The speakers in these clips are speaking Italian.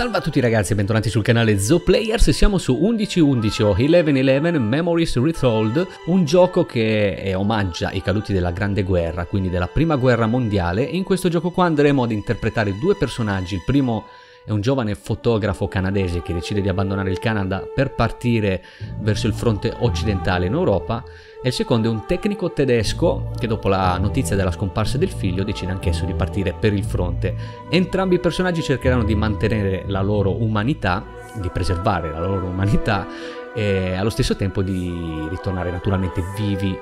Salve a tutti ragazzi e bentornati sul canale ZooPlayers, siamo su 1111 o 1111 Memories Retold, un gioco che omaggia i caduti della Grande Guerra, quindi della Prima Guerra Mondiale, in questo gioco qua andremo ad interpretare due personaggi, il primo è un giovane fotografo canadese che decide di abbandonare il Canada per partire verso il fronte occidentale in Europa, e il secondo è un tecnico tedesco che dopo la notizia della scomparsa del figlio decide anch'esso di partire per il fronte. Entrambi i personaggi cercheranno di mantenere la loro umanità, di preservare la loro umanità e allo stesso tempo di ritornare naturalmente vivi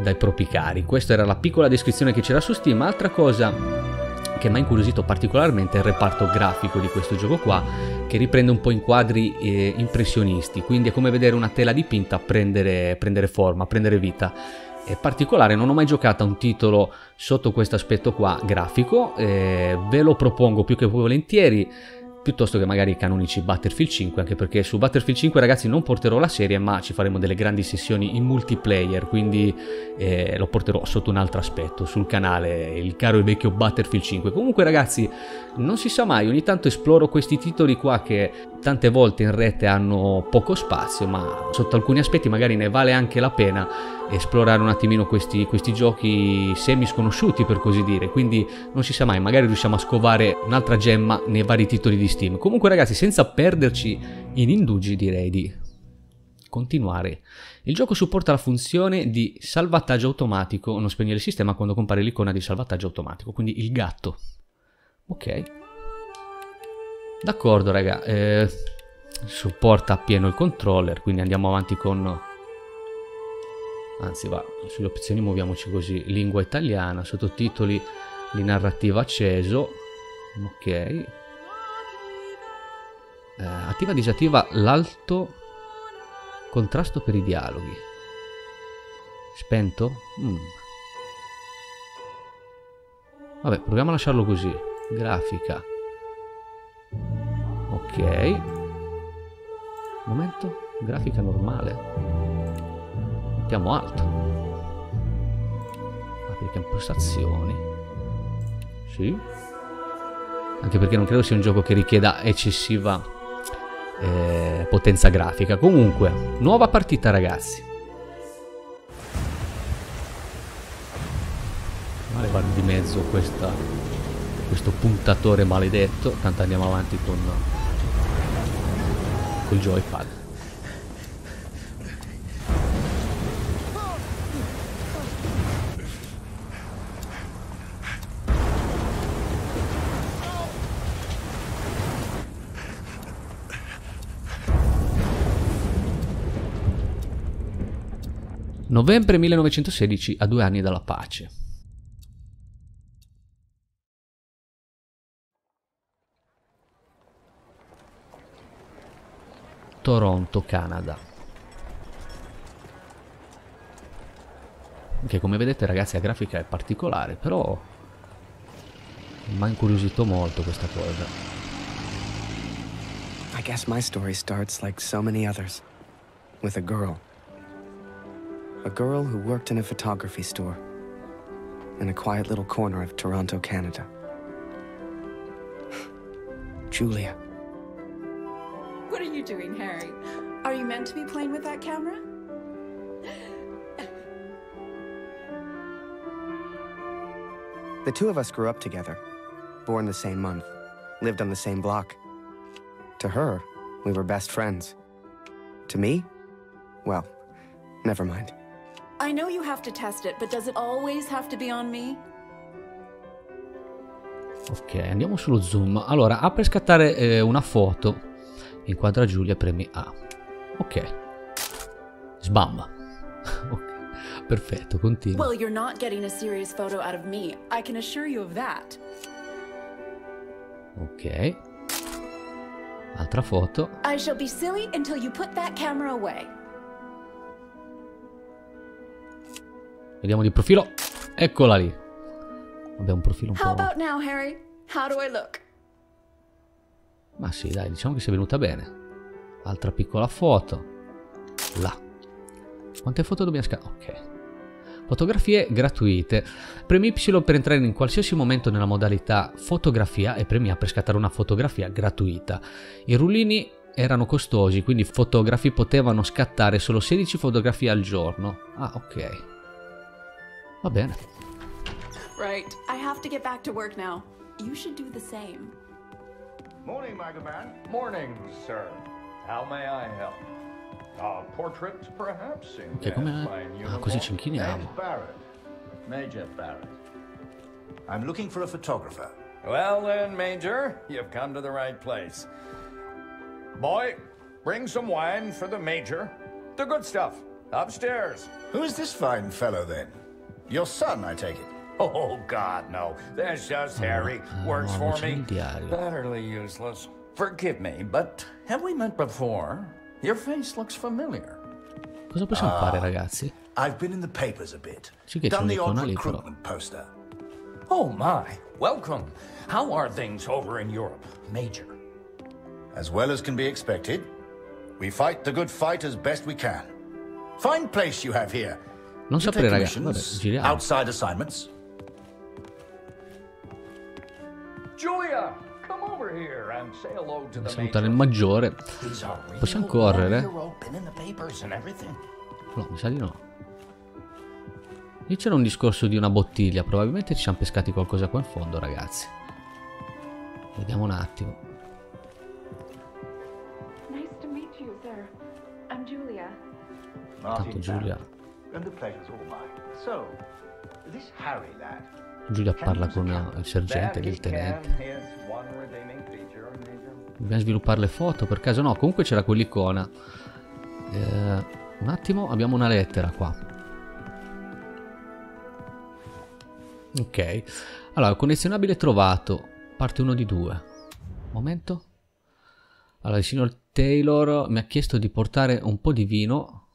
dai propri cari. Questa era la piccola descrizione che c'era su Steam. Altra cosa che mi ha incuriosito particolarmente è il reparto grafico di questo gioco qua, che riprende un po' in quadri eh, impressionisti, quindi è come vedere una tela dipinta prendere, prendere forma, prendere vita. È particolare, non ho mai giocato a un titolo sotto questo aspetto qua grafico, eh, ve lo propongo più che volentieri piuttosto che magari i canonici Battlefield 5, anche perché su Battlefield 5 ragazzi non porterò la serie, ma ci faremo delle grandi sessioni in multiplayer, quindi eh, lo porterò sotto un altro aspetto, sul canale, il caro e vecchio Battlefield 5. Comunque ragazzi, non si sa mai, ogni tanto esploro questi titoli qua che tante volte in rete hanno poco spazio, ma sotto alcuni aspetti magari ne vale anche la pena esplorare un attimino questi, questi giochi semi sconosciuti per così dire, quindi non si sa mai, magari riusciamo a scovare un'altra gemma nei vari titoli di Steam. Comunque ragazzi, senza perderci in indugi direi di continuare. Il gioco supporta la funzione di salvataggio automatico, non spegnere il sistema quando compare l'icona di salvataggio automatico, quindi il gatto. Ok. D'accordo raga, eh, supporta appieno il controller, quindi andiamo avanti con anzi va, sulle opzioni muoviamoci così, lingua italiana, sottotitoli di narrativa acceso, ok, eh, attiva e disattiva l'alto contrasto per i dialoghi, spento? Mm. Vabbè, proviamo a lasciarlo così, grafica, ok, momento, grafica normale, mettiamo alto applica impostazioni sì. Anche perché non credo sia un gioco che richieda eccessiva eh, potenza grafica. Comunque nuova partita ragazzi. Male va di mezzo questa, questo puntatore maledetto. Tanto andiamo avanti con col joypad Novembre 1916, a due anni dalla pace. Toronto, Canada. Che come vedete ragazzi la grafica è particolare, però mi ha incuriosito molto questa cosa. I guess my story starts like so many others, with a girl. A girl who worked in a photography store in a quiet little corner of Toronto, Canada. Julia. What are you doing, Harry? Are you meant to be playing with that camera? The two of us grew up together, born the same month, lived on the same block. To her, we were best friends. To me, well, never mind. I know you have to test it, but does it always have to be on me? Ok, andiamo sullo zoom. Allora, apre scattare eh, una foto. Inquadra Giulia, premi A. Ok. Sbam. ok, perfetto, continua. Well, you're not getting a serious photo out of me. I can assure you of that. Ok. Altra foto. I shall be silly until you put that camera away. Vediamo di profilo. Eccola lì. Vabbè, un profilo un po'... now? Ma sì, dai, diciamo che sia venuta bene. Altra piccola foto. Là. Quante foto dobbiamo scattare? Ok. Fotografie gratuite. Premi Y per entrare in qualsiasi momento nella modalità fotografia e premi A per scattare una fotografia gratuita. I rullini erano costosi, quindi i fotografi potevano scattare solo 16 fotografie al giorno. Ah, ok. Va bene. Right. I have to get back to work now. You should do the same. Morning, my good man. Morning, sir. How may I help? Uh, portraits, perhaps? In Che come- ah, così ci inchiniamo. Barrett. Major Barrett. I'm looking for a photographer. Well then, Major, you've come to the right place. Boy, bring some wine for the Major. The good stuff. Upstairs. Who is this fine fellow then? Your son, I take it. Oh, God, no. That's just Harry. Oh, oh, Works for me. diario. Utterly useless. Forgive me, but have we met before? Your face looks familiar. Cosa possiamo ah, fare, ragazzi? I've been in the papers a bit. Sì che c'è Done the odd un'icona lì, però. recruitment poster. Oh, my. Welcome. How are things over in Europe, Major? As well as can be expected. We fight the good fight as best we can. Fine place you have here. Non saprei, ragazzi. Vabbè, giriamo. outside assignments. Julia, come over here and say hello to the Salutare il maggiore. Possiamo correre? No, mi sa di no. Lì c'era un discorso di una bottiglia. Probabilmente ci siamo pescati qualcosa qua in fondo, ragazzi. Vediamo un attimo. Nice to meet you, sir. I'm Julia. Tanto Giulia, And the pleasure's all mine. So, this Harry lad. Giulia parla con il sergente, il tenente. Dobbiamo sviluppare le foto per caso? No, comunque c'era quell'icona. Eh, un attimo, abbiamo una lettera qua. Ok. Allora, collezionabile trovato. Parte 1 di 2. Momento. Allora, il signor Taylor mi ha chiesto di portare un po' di vino.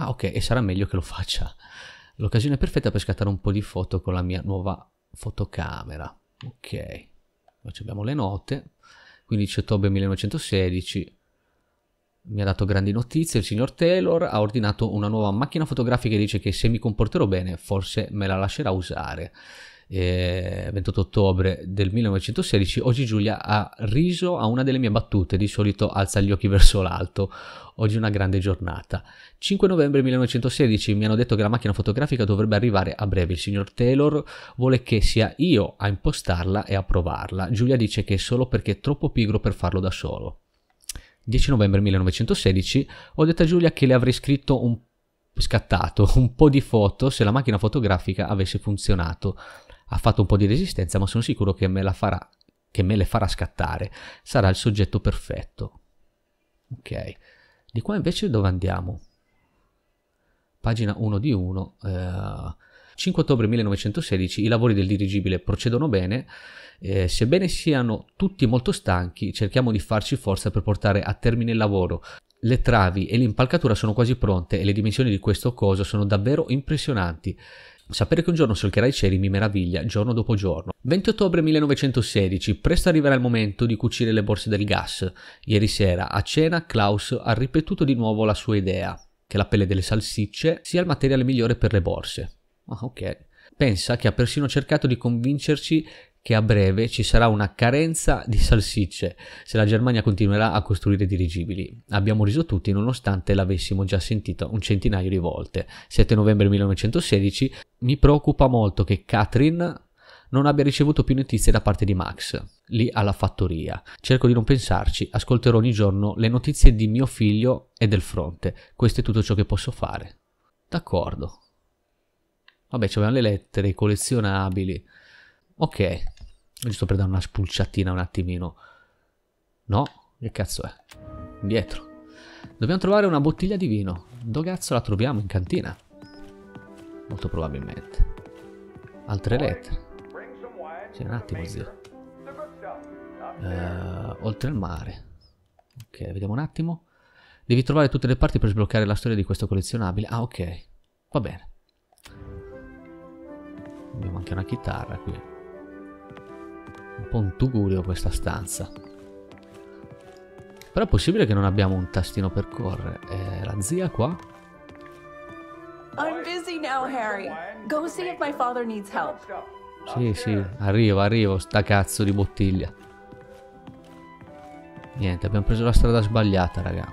Ah, ok, e sarà meglio che lo faccia. L'occasione perfetta per scattare un po' di foto con la mia nuova fotocamera. Ok. Poi abbiamo le note. 15 ottobre 1916 mi ha dato grandi notizie. Il signor Taylor ha ordinato una nuova macchina fotografica e dice che se mi comporterò bene forse me la lascerà usare. Eh, 28 ottobre del 1916 oggi Giulia ha riso a una delle mie battute di solito alza gli occhi verso l'alto. Oggi è una grande giornata. 5 novembre 1916 mi hanno detto che la macchina fotografica dovrebbe arrivare a breve. Il signor Taylor vuole che sia io a impostarla e a provarla. Giulia dice che è solo perché è troppo pigro per farlo da solo. 10 novembre 1916 ho detto a Giulia che le avrei scritto un scattato un po' di foto se la macchina fotografica avesse funzionato ha fatto un po' di resistenza ma sono sicuro che me la farà che me le farà scattare. Sarà il soggetto perfetto. Ok. Di qua invece dove andiamo? Pagina 1 di 1 eh, 5 ottobre 1916 i lavori del dirigibile procedono bene. Eh, sebbene siano tutti molto stanchi cerchiamo di farci forza per portare a termine il lavoro le travi e l'impalcatura sono quasi pronte e le dimensioni di questo coso sono davvero impressionanti Sapere che un giorno solcherà i cieli mi meraviglia giorno dopo giorno. 20 ottobre 1916, presto arriverà il momento di cucire le borse del gas. Ieri sera, a cena, Klaus ha ripetuto di nuovo la sua idea, che la pelle delle salsicce sia il materiale migliore per le borse. Ah, ok. Pensa che ha persino cercato di convincerci che a breve ci sarà una carenza di salsicce se la Germania continuerà a costruire dirigibili. Abbiamo riso tutti nonostante l'avessimo già sentito un centinaio di volte. 7 novembre 1916 mi preoccupa molto che Catherine non abbia ricevuto più notizie da parte di Max, lì alla fattoria. Cerco di non pensarci, ascolterò ogni giorno le notizie di mio figlio e del fronte. Questo è tutto ciò che posso fare. D'accordo. Vabbè, c'avevano le lettere, i collezionabili. Ok, giusto per dare una spulciatina un attimino. No? Che cazzo è? Indietro. Dobbiamo trovare una bottiglia di vino. Dove cazzo la troviamo? In cantina? Molto probabilmente. Altre lettere. Sì, un attimo, zio. Eh, oltre il mare. Ok, vediamo un attimo. Devi trovare tutte le parti per sbloccare la storia di questo collezionabile. Ah, ok. Va bene. Abbiamo anche una chitarra qui. Un po' un tugurio questa stanza. Però è possibile che non abbiamo un tastino per correre. Eh, la zia qua? I'm busy now, Harry. Go see if my father needs help. Sì, sì, arrivo, arrivo, sta cazzo di bottiglia. Niente, abbiamo preso la strada sbagliata, raga.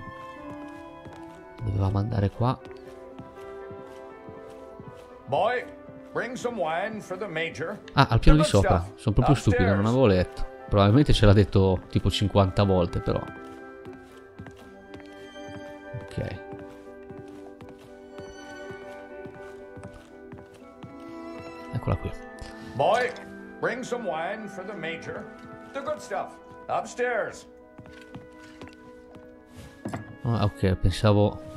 Dovevamo andare qua. Boy, bring some wine for the major. Ah, al piano di sopra. Sono proprio stupido, non avevo letto. Probabilmente ce l'ha detto tipo 50 volte, però. Ok. Eccola qui. Boy, bring some wine for the major. The good stuff. Upstairs. Ah, ok, pensavo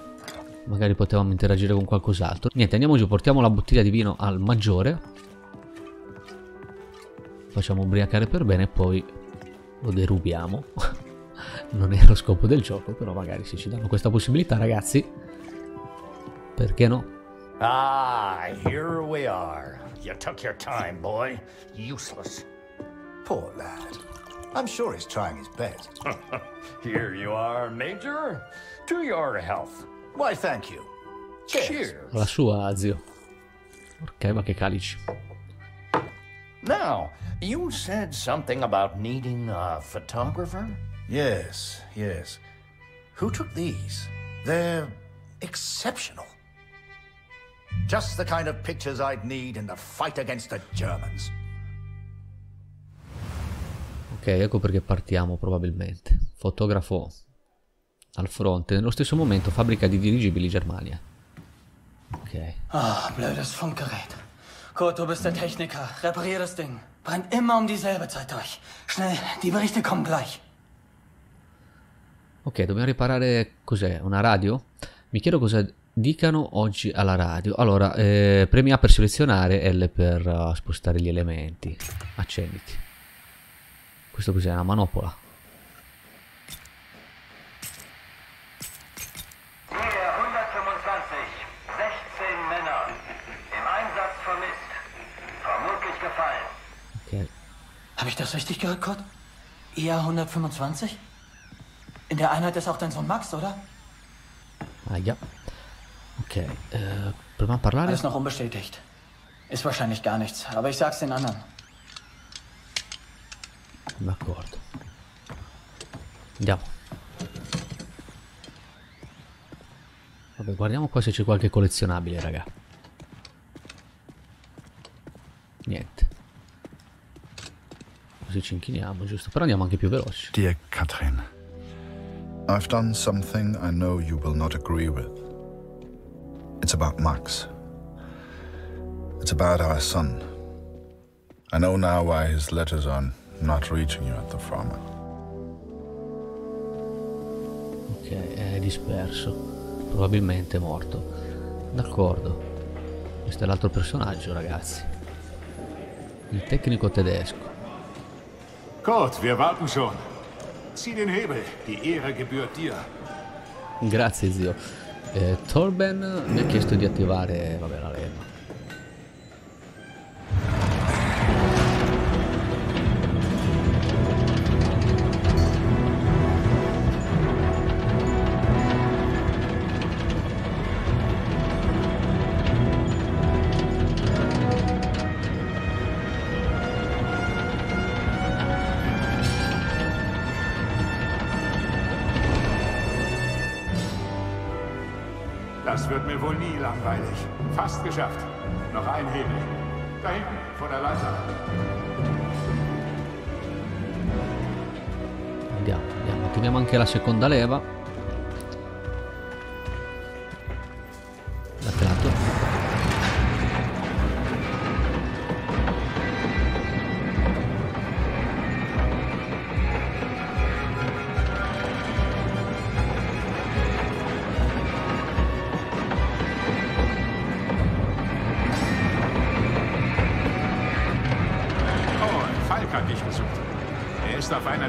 magari potevamo interagire con qualcos'altro. Niente, andiamo giù, portiamo la bottiglia di vino al maggiore. Facciamo ubriacare per bene e poi lo derubiamo. non è lo scopo del gioco, però magari se ci danno questa possibilità, ragazzi. Perché no? Ah, here we are. You took your time, boy. Useless. Poor lad. I'm sure he's trying his best. Here you are, Major. To your health. Why, thank you. Cheers. La sua, zio. Ok, ma che calici. Now, you said something about needing a photographer? Yes, yes. Who took these? They're exceptional. Just the kind of pictures I'd need in the fight against the Germans. Ok, ecco perché partiamo probabilmente. Fotografo al fronte, nello stesso momento fabbrica di dirigibili Germania. Ok. Ah, blödes Funkgerät. Kurt, du bist der Techniker. Reparier das Ding. Brennt immer um dieselbe Zeit durch. Schnell, die Berichte kommen gleich. Ok, dobbiamo riparare cos'è? Una radio? Mi chiedo cosa dicano oggi alla radio. Allora, eh, premi A per selezionare, L per uh, spostare gli elementi. Accenditi. Questo cos'è? Una manopola. Vermutlich gefallen. Ok. Habe ich das richtig gehört, Kurt? IA 125? In der Einheit ist auch dein Sohn Max, oder? Aia. Ok, eh, proviamo a parlare. Alles noch unbestätigt. Ist wahrscheinlich gar nichts, aber ich sag's den anderen. D'accordo. Andiamo. Vabbè, guardiamo qua se c'è qualche collezionabile, raga. Niente. Così ci inchiniamo, giusto? Però andiamo anche più veloci. Dear Katrin, I've done something I know you will not agree with. It's about Max. It's about our son. I know now why his letters are not reaching you at the farmer. Ok, è disperso. Probabilmente morto. D'accordo. Questo è l'altro personaggio, ragazzi. Il tecnico tedesco. Kurt, wir warten schon. Zieh den Hebel. Die Ehre gebührt dir. Grazie zio. Eh, Torben mi ha chiesto di attivare vabbè, Das wird mir wohl nie langweilig. Fast geschafft. Noch ein Hebel. Da hinten, vor der Leiter. Andiamo, andiamo. Attiviamo anche la seconda leva.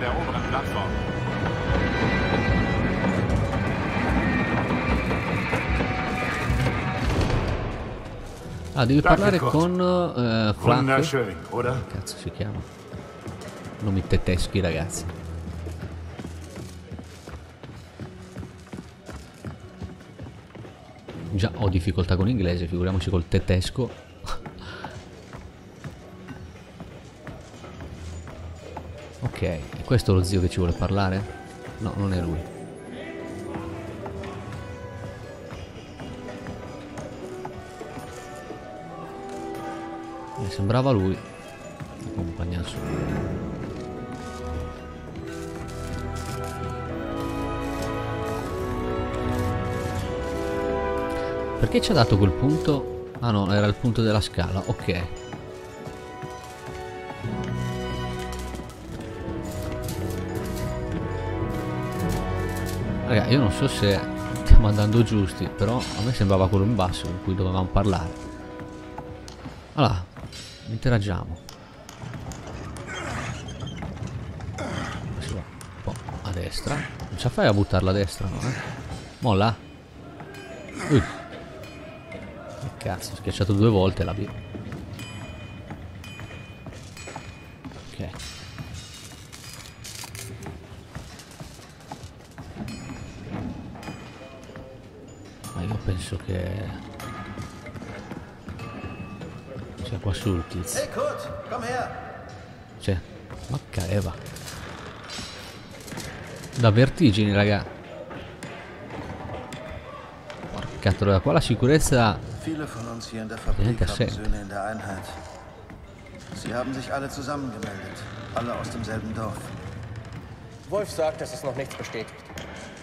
Oberen Plattformen. Ah, devi parlare con eh, Frank. Cazzo si chiama? Nomi tedeschi, ragazzi. Già ho difficoltà con l'inglese, figuriamoci col tedesco. ok, questo lo zio che ci vuole parlare? No, non è lui. Mi sembrava lui. Accompagnato. Perché ci ha dato quel punto? Ah no, era il punto della scala, ok. Raga, io non so se stiamo andando giusti, però a me sembrava quello in basso con cui dovevamo parlare. Allora, interagiamo. Si va un po' a destra. Non ce la fai a buttarla a destra, no? Eh? Molla. Uh. Che cazzo, ho schiacciato due volte la B. io penso che sia qua tizio. Kurt, komm her! Cioè, macca Eva. Da vertigini, raga. Porca troia, qua la sicurezza in der Einheit. Sie haben sich alle zusammengemeldet. Alle aus demselben Dorf. Wolf sagt, dass es noch nichts bestätigt.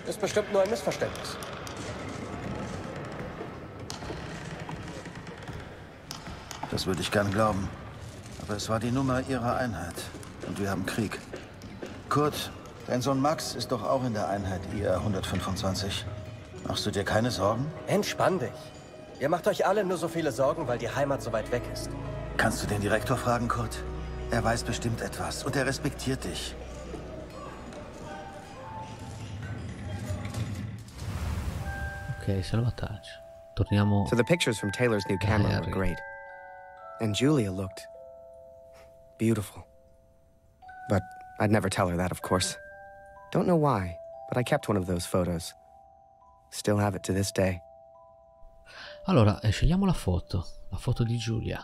Ist bestimmt nur ein Missverständnis. Das würde ich gern glauben. Aber es war die Nummer ihrer Einheit. Und wir haben Krieg. Kurt, dein Sohn Max ist doch auch in der Einheit IR 125. Machst du dir keine Sorgen? Entspann dich. Ihr macht euch alle nur so viele Sorgen, weil die Heimat so weit weg ist. Kannst du den Direktor fragen, Kurt? Er weiß bestimmt etwas und er respektiert dich. Ok, salvataggio. Torniamo... So the pictures from Taylor's new camera were great. And Julia looked beautiful. But I'd never tell her that, of course. Don't know why, but I kept one of those photos. Still have it to this day. Allora, eh, scegliamo la foto. La foto di Giulia.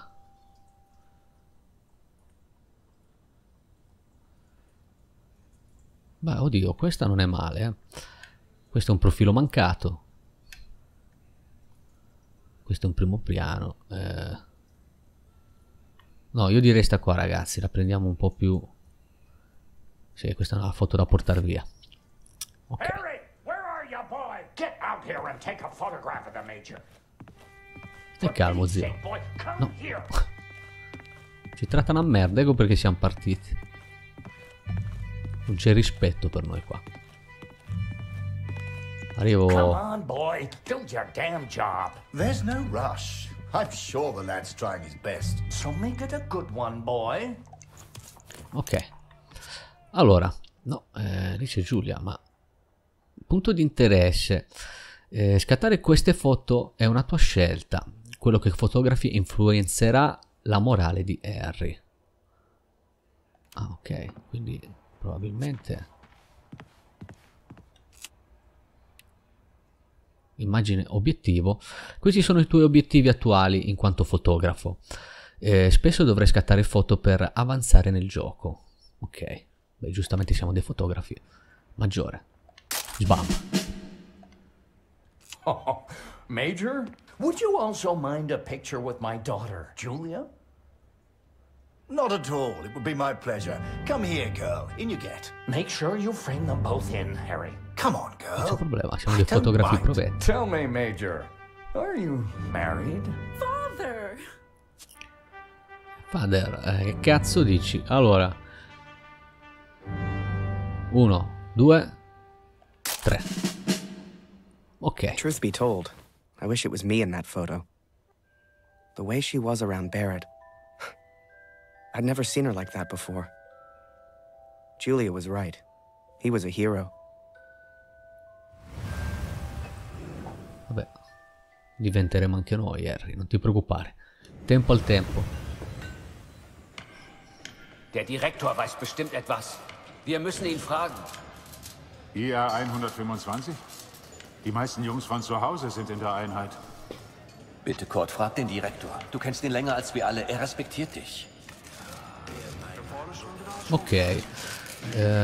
Beh, oddio, questa non è male, eh. Questo è un profilo mancato. Questo è un primo piano. eh. No, io direi sta qua, ragazzi. La prendiamo un po' più... Sì, questa è una foto da portare via. Ok. Harry, where are you, boy? Get out here and take a photograph of the Major. Stai calmo, zio. No. Ci trattano a merda, ecco perché siamo partiti. Non c'è rispetto per noi qua. Arrivo... Come on, boy. Do your damn job. There's no rush. I'm sure the lad's trying his best. So make it a good one, boy. Ok. Allora, no, eh, dice Giulia, ma punto di interesse. Eh, scattare queste foto è una tua scelta. Quello che fotografi influenzerà la morale di Harry. Ah, ok, quindi probabilmente... Immagine obiettivo. Questi sono i tuoi obiettivi attuali in quanto fotografo. Eh, spesso dovrai scattare foto per avanzare nel gioco. Ok, beh, giustamente siamo dei fotografi. Maggiore. Sbam. Oh, Major, would you also mind a picture with my daughter, Julia? Not at all. It would be my pleasure. Come here, girl. In you get. Make sure you frame them both in, Harry. Come on, Non c'è girl. problema, siamo dei fotografi provetti. Tell me, Major, Are you married? Father! Father, eh, che cazzo dici? Allora. Uno, due, tre. Ok. Truth be told, I wish it was me in that photo. The way she was around Barrett. I'd never seen her like that before. Julia was right. He was a hero. Diventeremo anche noi, Harry, non ti preoccupare. Tempo al tempo. Der Direktor weiß bestimmt etwas. Wir müssen ihn fragen. IR 125? Die meisten Jungs von zu Hause sind in der Einheit. Bitte, Kurt, frag den Direktor. Du kennst ihn länger als wir alle. Er respektiert dich. Ok, eh,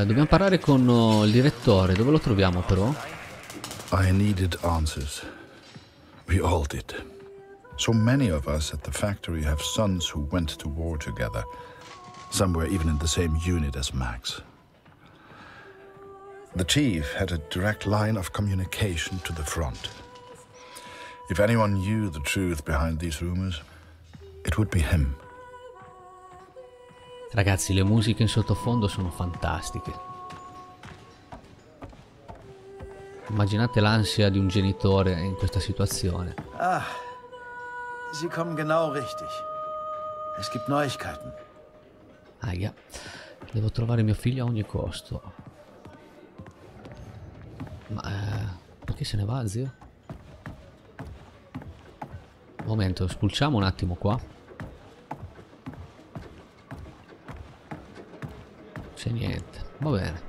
dobbiamo parlare con oh, il direttore. Dove lo troviamo però? I needed answers. We all did. So many of us at the factory have sons who went to war together. Some were even in the same unit as Max. The chief had a direct line of communication to the front. If anyone knew the truth behind these rumors, it would be him. Ragazzi, le musiche in sottofondo sono fantastiche. Immaginate l'ansia di un genitore in questa situazione. Ah, Sie kommen genau richtig. Es gibt Neuigkeiten. Aia, devo trovare mio figlio a ogni costo. Ma eh, perché se ne va, zio? Momento, spulciamo un attimo qua. C'è niente, va bene.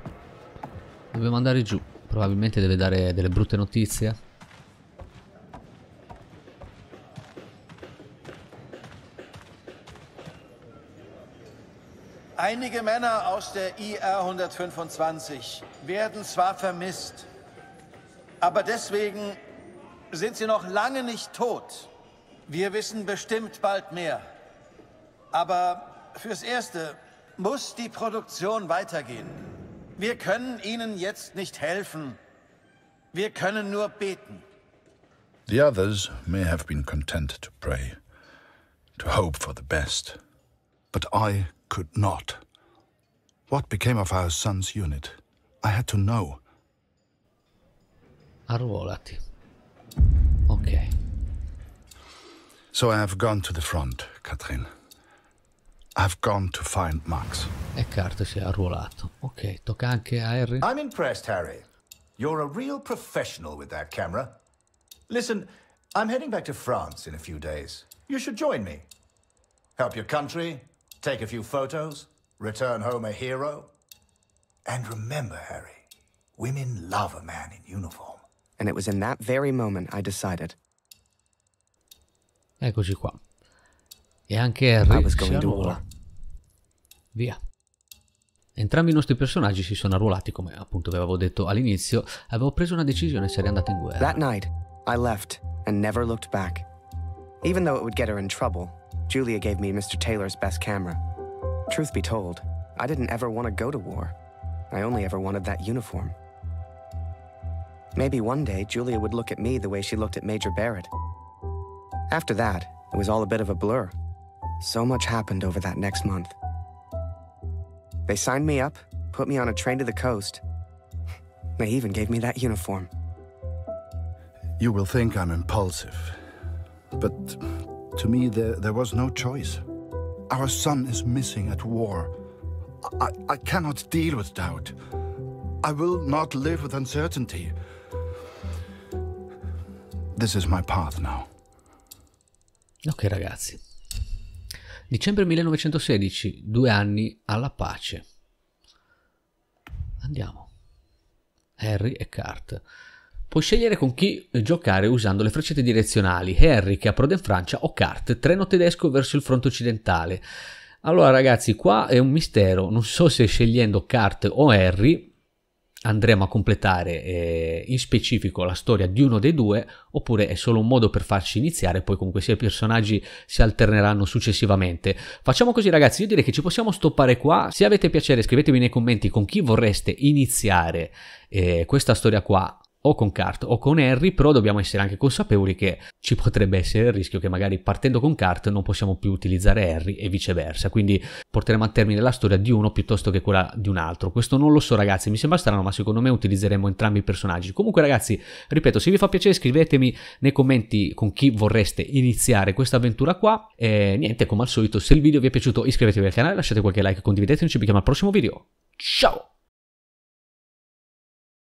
Dobbiamo andare giù. Probabilmente deve dare delle brutte notizie. Einige Männer aus der IR 125 werden zwar vermisst, aber deswegen sind sie noch lange nicht tot. Wir wissen bestimmt bald mehr. Aber fürs Erste muss die Produktion weitergehen. Wir können Ihnen jetzt nicht helfen. Wir können nur beten. The others may have been content to pray, to hope for the best. But I could not. What became of our son's unit? I had to know. Arruolati. Ok. So I have gone to the front, Katrin. I've gone to find Max. E Cart si è arruolato. Ok, tocca anche a Harry. I'm impressed, Harry. You're a real professional with that camera. Listen, I'm heading back to France in a few days. You should join me. Help your country, take a few photos, return home a hero. And remember, Harry, women love a man in uniform. And it was in that very moment I decided. Eccoci qua. E anche Harry si arruola. Via. Entrambi i nostri personaggi si sono arruolati, come appunto avevo detto all'inizio. Avevo preso una decisione se eri andato in guerra. That night, I left and never looked back. Even though it would get her in trouble, Julia gave me Mr. Taylor's best camera. Truth be told, I didn't ever want to go to war. I only ever wanted that uniform. Maybe one day Julia would look at me the way she looked at Major Barrett. After that, it was all a bit of a blur. So much happened over that next month. They signed me up, put me on a train to the coast. They even gave me that uniform. You will think I'm impulsive, but to me there, there was no choice. Our son is missing at war. I, I cannot deal with doubt. I will not live with uncertainty. This is my path now. Ok ragazzi. Dicembre 1916, due anni alla pace. Andiamo. Harry e Cart. Puoi scegliere con chi giocare usando le freccette direzionali, Harry che approda in Francia o Cart, treno tedesco verso il fronte occidentale. Allora ragazzi, qua è un mistero, non so se scegliendo Cart o Harry andremo a completare eh, in specifico la storia di uno dei due oppure è solo un modo per farci iniziare poi comunque sia i personaggi si alterneranno successivamente. Facciamo così ragazzi io direi che ci possiamo stoppare qua. Se avete piacere scrivetemi nei commenti con chi vorreste iniziare eh, questa storia qua o con Kart o con Harry, però dobbiamo essere anche consapevoli che ci potrebbe essere il rischio che magari partendo con Kart non possiamo più utilizzare Harry e viceversa, quindi porteremo a termine la storia di uno piuttosto che quella di un altro. Questo non lo so ragazzi, mi sembra strano, ma secondo me utilizzeremo entrambi i personaggi. Comunque ragazzi, ripeto, se vi fa piacere scrivetemi nei commenti con chi vorreste iniziare questa avventura qua e niente, come al solito, se il video vi è piaciuto iscrivetevi al canale, lasciate qualche like, condividete e ci vediamo al prossimo video. Ciao!